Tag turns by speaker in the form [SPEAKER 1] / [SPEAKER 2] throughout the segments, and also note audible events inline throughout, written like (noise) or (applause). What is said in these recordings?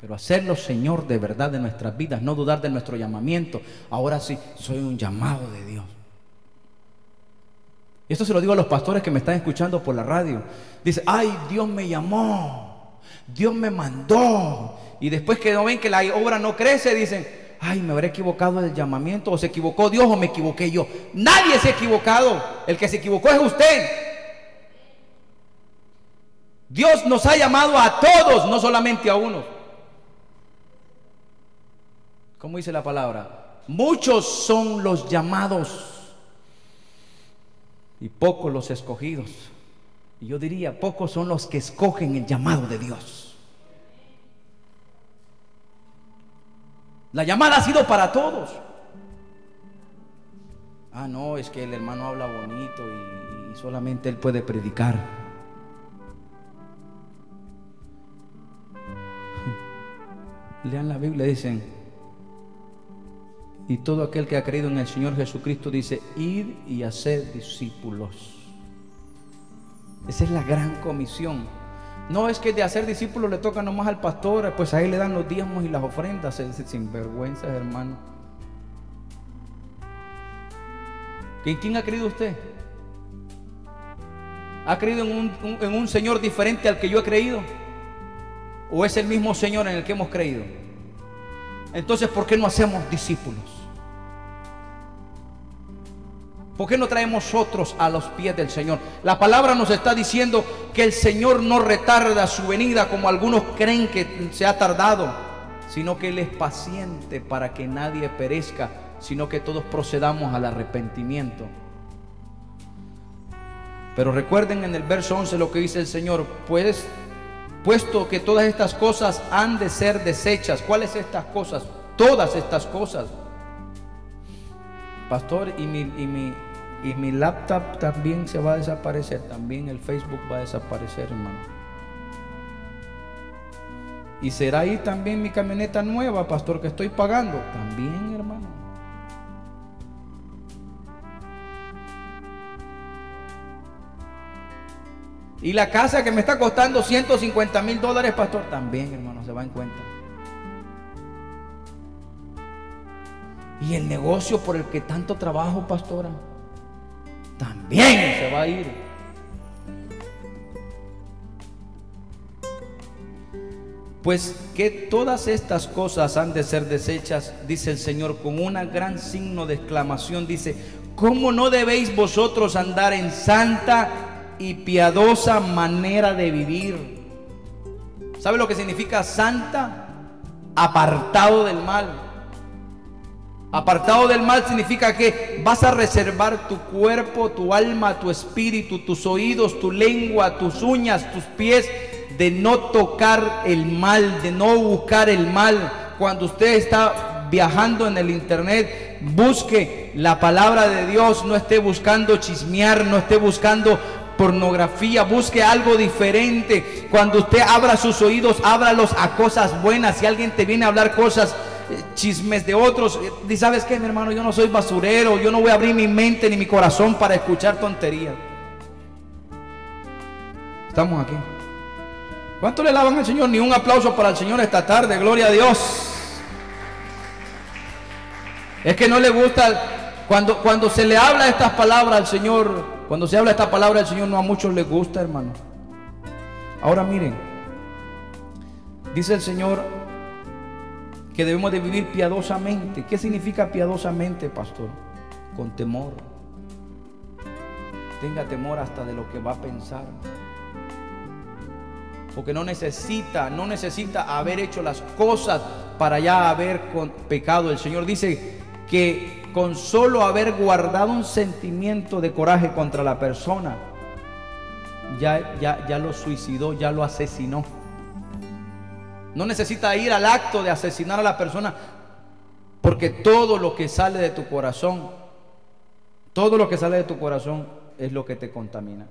[SPEAKER 1] Pero hacerlo Señor de verdad de nuestras vidas, no dudar de nuestro llamamiento. Ahora sí, soy un llamado de Dios. Y esto se lo digo a los pastores que me están escuchando por la radio. Dice, ay, Dios me llamó, Dios me mandó. Y después que no ven que la obra no crece, dicen, ay, me habré equivocado del llamamiento, o se equivocó Dios o me equivoqué yo. Nadie se ha equivocado. El que se equivocó es usted. Dios nos ha llamado a todos, no solamente a unos. ¿Cómo dice la palabra? Muchos son los llamados y pocos los escogidos. Y yo diría, pocos son los que escogen el llamado de Dios. La llamada ha sido para todos. Ah, no, es que el hermano habla bonito y, solamente él puede predicar. (laughs) Lean la Biblia, dicen, y todo aquel que ha creído en el Señor Jesucristo dice, ir y hacer discípulos. Esa es la gran comisión. No es que de hacer discípulos le toca nomás al pastor, pues ahí le dan los diezmos y las ofrendas, sin vergüenza, hermano. ¿En quién ha creído usted? ¿Ha creído en un, en un Señor diferente al que yo he creído? ¿O es el mismo Señor en el que hemos creído? Entonces, ¿por qué no hacemos discípulos? ¿Por qué no traemos otros a los pies del Señor? La palabra nos está diciendo que el Señor no retarda su venida como algunos creen que se ha tardado, sino que Él es paciente para que nadie perezca, sino que todos procedamos al arrepentimiento. Pero recuerden en el verso 11 lo que dice el Señor, pues puesto que todas estas cosas han de ser desechas. ¿Cuáles estas cosas? Todas estas cosas. Pastor, y mi, y mi, y mi laptop también se va a desaparecer, también el Facebook va a desaparecer, hermano. Y será ahí también mi camioneta nueva, pastor, que estoy pagando, también, hermano. Y la casa que me está costando 150 mil dólares, pastor, también, hermano, se va en cuenta. Y el negocio por el que tanto trabajo, pastora también se va a ir. Pues que todas estas cosas han de ser desechas, dice el Señor, con un gran signo de exclamación. Dice, ¿cómo no debéis vosotros andar en santa y piadosa manera de vivir? ¿Sabe lo que significa santa? Apartado del mal. Apartado del mal significa que vas a reservar tu cuerpo, tu alma, tu espíritu, tus oídos, tu lengua, tus uñas, tus pies, de no tocar el mal, de no buscar el mal. Cuando usted está viajando en el internet, busque la palabra de Dios, no esté buscando chismear, no esté buscando pornografía, busque algo diferente. Cuando usted abra sus oídos, ábralos a cosas buenas. Si alguien te viene a hablar cosas chismes de otros. Y sabes qué, mi hermano, yo no soy basurero, yo no voy a abrir mi mente ni mi corazón para escuchar tonterías. Estamos aquí. ¿Cuánto le lavan al Señor? Ni un aplauso para el Señor esta tarde, gloria a Dios. Es que no le gusta, cuando, cuando se le habla estas palabras al Señor, cuando se habla esta palabra al Señor, no a muchos les gusta, hermano. Ahora miren, dice el Señor, que debemos de vivir piadosamente. ¿Qué significa piadosamente, pastor? Con temor. Tenga temor hasta de lo que va a pensar. Porque no necesita, no necesita haber hecho las cosas para ya haber pecado. El Señor dice que con solo haber guardado un sentimiento de coraje contra la persona, ya, ya, ya lo suicidó, ya lo asesinó. No necesita ir al acto de asesinar a la persona, porque todo lo que sale de tu corazón, todo lo que sale de tu corazón es lo que te contamina.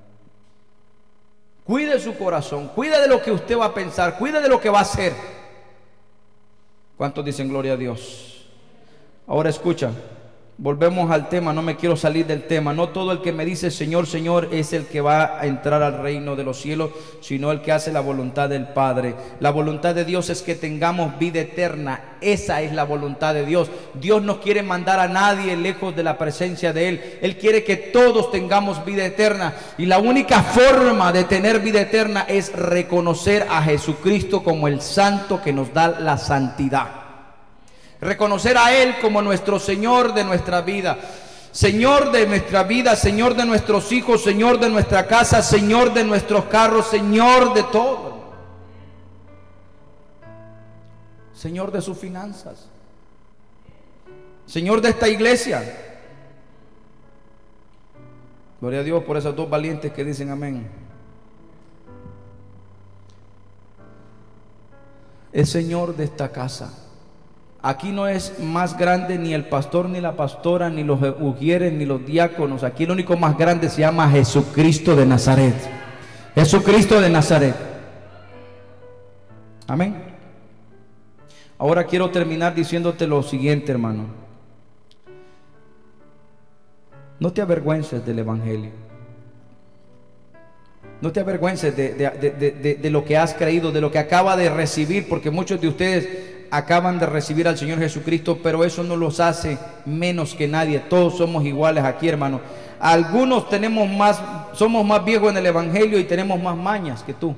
[SPEAKER 1] Cuide su corazón, cuide de lo que usted va a pensar, cuide de lo que va a hacer. ¿Cuántos dicen gloria a Dios? Ahora escucha, Volvemos al tema, no me quiero salir del tema. No todo el que me dice Señor, Señor es el que va a entrar al reino de los cielos, sino el que hace la voluntad del Padre. La voluntad de Dios es que tengamos vida eterna. Esa es la voluntad de Dios. Dios no quiere mandar a nadie lejos de la presencia de Él. Él quiere que todos tengamos vida eterna. Y la única forma de tener vida eterna es reconocer a Jesucristo como el santo que nos da la santidad. Reconocer a Él como nuestro Señor de nuestra vida. Señor de nuestra vida, Señor de nuestros hijos, Señor de nuestra casa, Señor de nuestros carros, Señor de todo. Señor de sus finanzas. Señor de esta iglesia. Gloria a Dios por esos dos valientes que dicen amén. Es Señor de esta casa. Aquí no es más grande ni el pastor, ni la pastora, ni los ujieres, ni los diáconos. Aquí el único más grande se llama Jesucristo de Nazaret. Jesucristo de Nazaret. Amén. Ahora quiero terminar diciéndote lo siguiente, hermano. No te avergüences del Evangelio. No te avergüences de, de, lo que has creído, de lo que acaba de recibir, porque muchos de ustedes acaban de recibir al Señor Jesucristo, pero eso no los hace menos que nadie. Todos somos iguales aquí, hermano. Algunos tenemos más, somos más viejos en el Evangelio y tenemos más mañas que tú.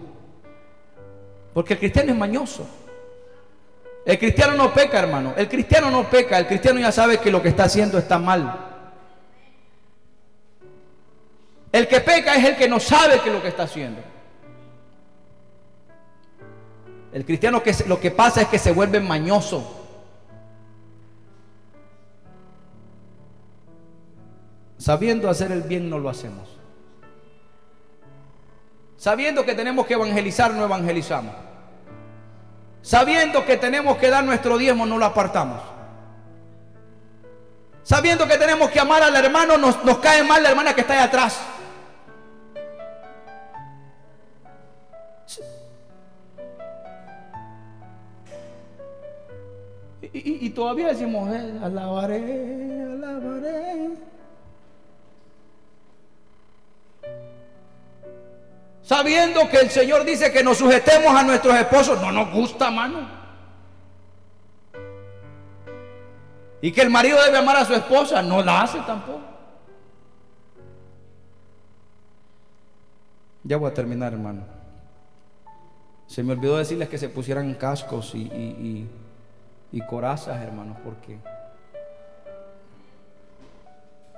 [SPEAKER 1] Porque el cristiano es mañoso. El cristiano no peca, hermano. El cristiano no peca. El cristiano ya sabe que lo que está haciendo está mal. El que peca es el que no sabe que lo que está haciendo. El cristiano que lo que pasa es que se vuelve mañoso. Sabiendo hacer el bien no lo hacemos. Sabiendo que tenemos que evangelizar no evangelizamos. Sabiendo que tenemos que dar nuestro diezmo no lo apartamos. Sabiendo que tenemos que amar al hermano nos, nos cae mal la hermana que está ahí atrás. Y, todavía decimos, eh, alabaré, alabaré. Sabiendo que el Señor dice que nos sujetemos a nuestros esposos, no nos gusta, mano. Y que el marido debe amar a su esposa, no la hace tampoco. Ya voy a terminar, hermano. Se me olvidó decirles que se pusieran cascos y y corazas, hermanos, porque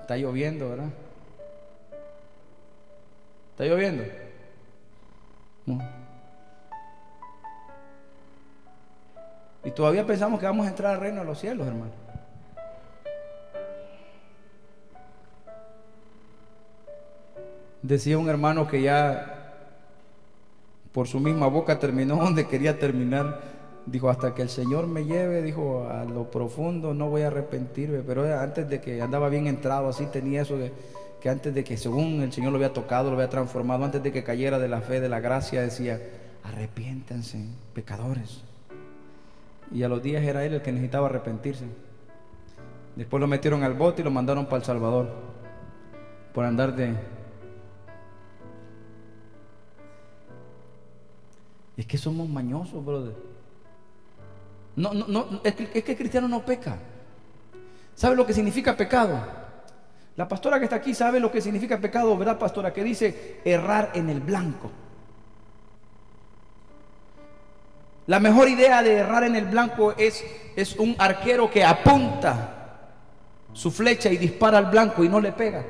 [SPEAKER 1] está lloviendo, ¿verdad? ¿Está lloviendo? No. Y todavía pensamos que vamos a entrar al reino de los cielos, hermano. Decía un hermano que ya por su misma boca terminó (laughs) donde quería terminar Dijo, hasta que el Señor me lleve, dijo, a lo profundo no voy a arrepentirme. Pero antes de que andaba bien entrado, así tenía eso de que antes de que según el Señor lo había tocado, lo había transformado, antes de que cayera de la fe, de la gracia, decía, arrepiéntense, pecadores. Y a los días era él el que necesitaba arrepentirse. Después lo metieron al bote y lo mandaron para El Salvador. Por andar de... Es que somos mañosos, brother. No, no, no, es que, el cristiano no peca. ¿Sabe lo que significa pecado? La pastora que está aquí sabe lo que significa pecado, ¿verdad, pastora? Que dice errar en el blanco. La mejor idea de errar en el blanco es, es un arquero que apunta su flecha y dispara al blanco y no le pega.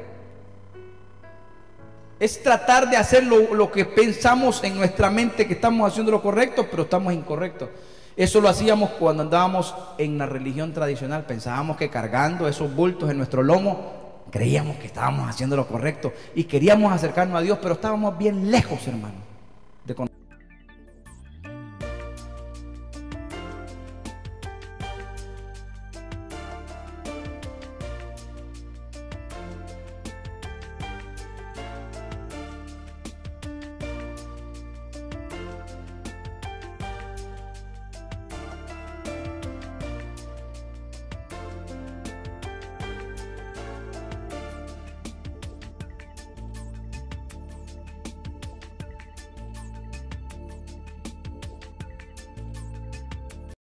[SPEAKER 1] Es tratar de hacer lo, lo que pensamos en nuestra mente que estamos haciendo lo correcto, pero estamos incorrectos. Eso lo hacíamos cuando andábamos en la religión tradicional. Pensábamos que cargando esos bultos en nuestro lomo, creíamos que estábamos haciendo lo correcto y queríamos acercarnos a Dios, pero estábamos bien lejos, hermano.